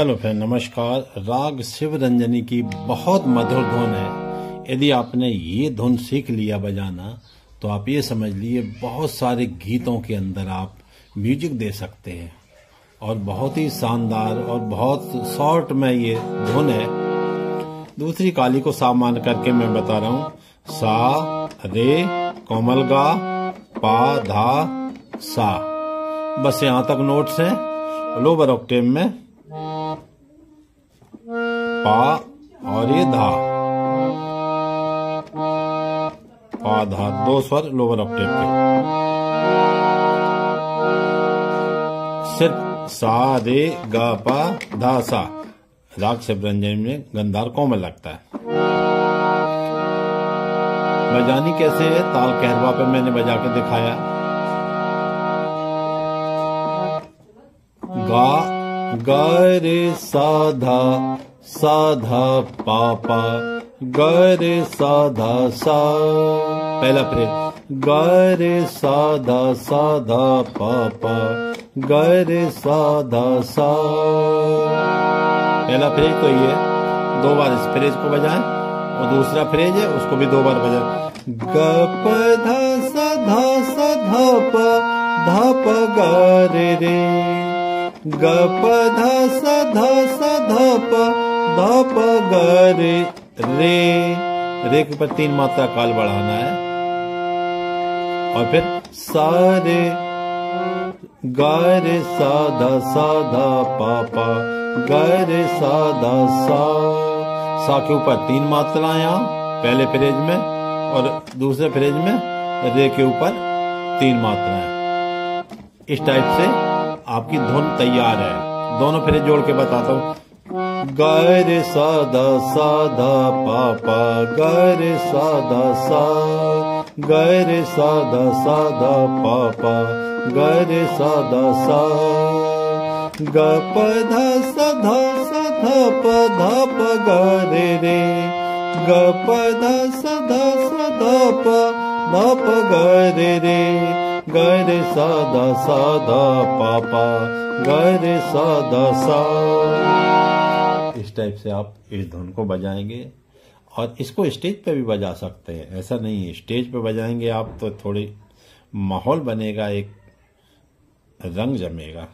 Hello friend, नमस्कार। राग शिव रंजनी की बहुत मधुर धुन है। यदि आपने ये धुन सीख लिया बजाना तो आप ये समझ लिए बहुत सारे गीतों के अंदर आप म्यूज़िक दे सकते हैं। और बहुत ही शानदार और बहुत शॉर्ट में ये धुन है। दूसरी काली को सा मान करके मैं बता रहा हूँ। सा, रे, कोमल गा, पा, धा, सा। बस यहाँ तक नोट्स हैं। लोअर ऑक्टेव में। पा और ये धा। पा, धा, दो स्वर लोअर ऑक्टेव के। सिर्फ़ सा, रे, गा, पा, धा, सा। राग शिवरंजन में गंधार कोमल लगता है? बजानी कैसे है? ताल कहरवा पे मैंने बजा के दिखाया। गा गा, रे साधा साधा पापा गे साधा सा। पहला फ्रेज गे साधा साधा पापा गे साधा सा। पहला फ्रेज तो ये दो बार इस फ्रेज को बजाएँ, और दूसरा फ्रेज है, उसको भी दो बार बजाएँ। ग प ध स ध स ध प ध प ग रे रे। ग प ध स ध स ध प ध प ग रे रे रे के ऊपर तीन मात्रा काल बढ़ाना है। और फिर सा सारे गारे साधा साधा पापा, गारे साधा सा सा के ऊपर तीन मात्राएँ यहाँ पहले फ्रेज में और दूसरे फ्रेज में रे के ऊपर तीन मात्राएँ इस टाइप से आपकी धुन तैयार है। दोनों फ्रेज जोड़ के बताता हूँ। गारे साधा साधा पापा गारे साधा सा गारे साधा पापा गारे सा। ग प ध स ध स ध प ध प ग रे रे। ग प ध स ध स ध प ध प ग रे रे। ग रे साधा साधा पापा ग रे साधा सा इस टाइप से आप इस धुन को बजाएँगे और इसको स्टेज पे भी बजा सकते हैं। ऐसा नहीं है, स्टेज पे बजाएँगे आप तो थोड़ी माहौल बनेगा, एक रंग जमेगा।